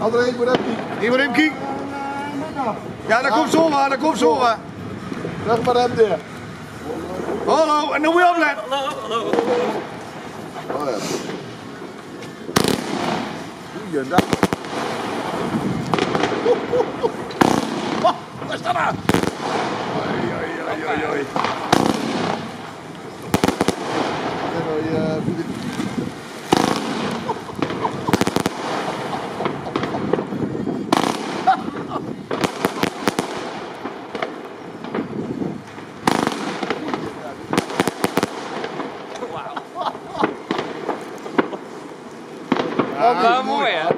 André, ik hem kijken. Ja, dat komt zo maar, dat komt zo maar. Zeg maar hem daar. Hallo, en dan moet je opletten. Oh ja. Goeiedag. Oh, wat is dat nou? Oei, oei, oei, oei, oei. En dan, eh, moja.